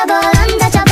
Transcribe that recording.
çabalan da çabalan